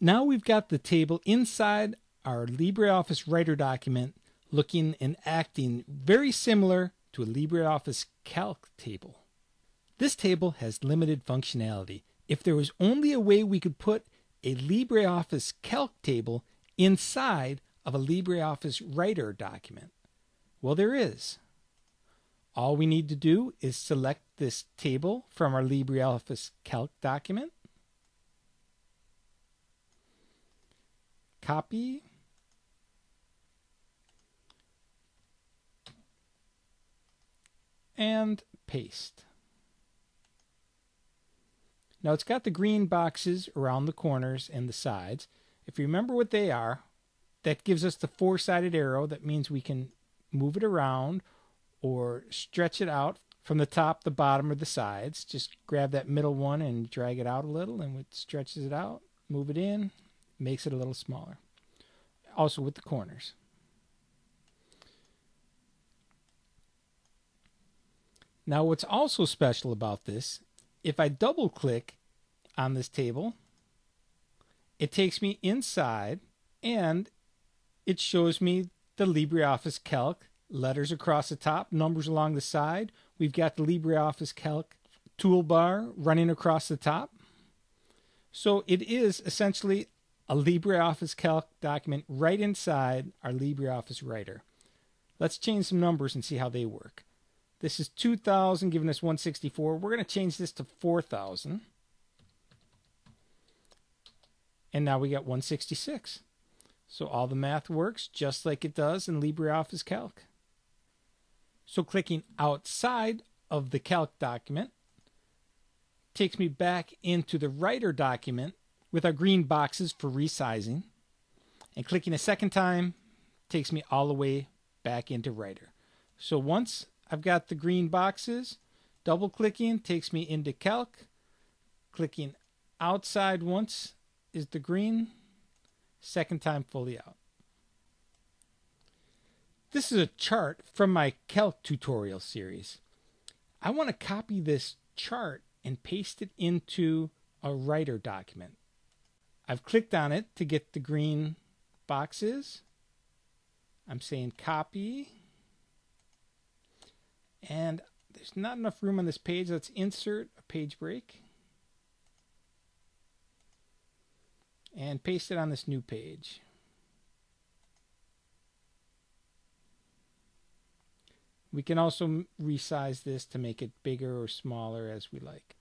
Now we've got the table inside our LibreOffice Writer document looking and acting very similar to a LibreOffice Calc table. This table has limited functionality. If there was only a way we could put a LibreOffice Calc table inside of a LibreOffice Writer document, well, there is. All we need to do is select this table from our LibreOffice Calc document, copy, and paste. Now it's got the green boxes around the corners and the sides. If you remember what they are, that gives us the four-sided arrow. That means we can move it around or stretch it out from the top, the bottom, or the sides. Just grab that middle one and drag it out a little, and it stretches it out. Move it in, makes it a little smaller. Also with the corners. Now, what's also special about this, if I double click on this table, it takes me inside and it shows me the LibreOffice Calc letters across the top, numbers along the side. We've got the LibreOffice Calc toolbar running across the top. So it is essentially a LibreOffice Calc document right inside our LibreOffice Writer. Let's change some numbers and see how they work. This is 2,000 giving us 164. We're going to change this to 4,000. And now we got 166. So all the math works just like it does in LibreOffice Calc. So clicking outside of the Calc document takes me back into the Writer document with our green boxes for resizing. And clicking a second time takes me all the way back into Writer. So once I've got the green boxes. Double clicking takes me into calc. Clicking outside once is the green. Second time fully out. This is a chart from my calc tutorial series. I want to copy this chart and paste it into a writer document. I've clicked on it to get the green boxes. I'm saying copy and there's not enough room on this page. Let's insert a page break. And paste it on this new page. We can also resize this to make it bigger or smaller as we like.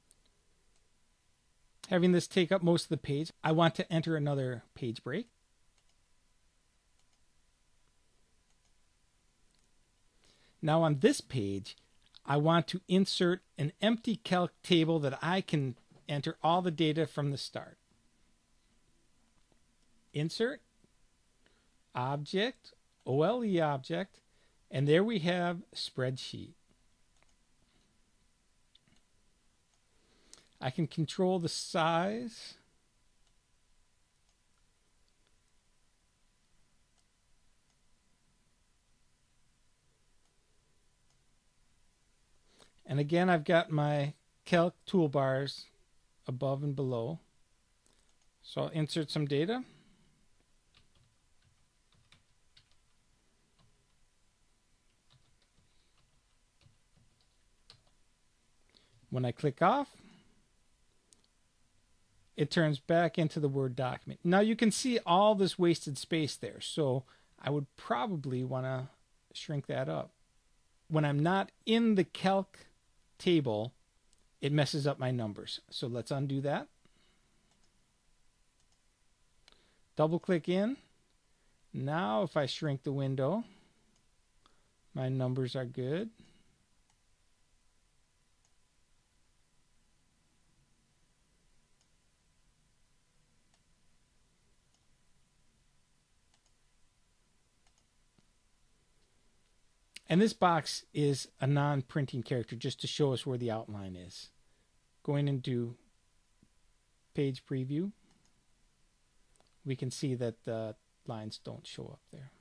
Having this take up most of the page, I want to enter another page break. Now on this page, I want to insert an empty calc table that I can enter all the data from the start. Insert, object, OLE object, and there we have spreadsheet. I can control the size And again, I've got my calc toolbars above and below. So I'll insert some data. When I click off, it turns back into the Word document. Now you can see all this wasted space there, so I would probably want to shrink that up. When I'm not in the calc table, it messes up my numbers. So let's undo that. Double click in. Now if I shrink the window, my numbers are good. And this box is a non-printing character just to show us where the outline is. Going into page preview, we can see that the lines don't show up there.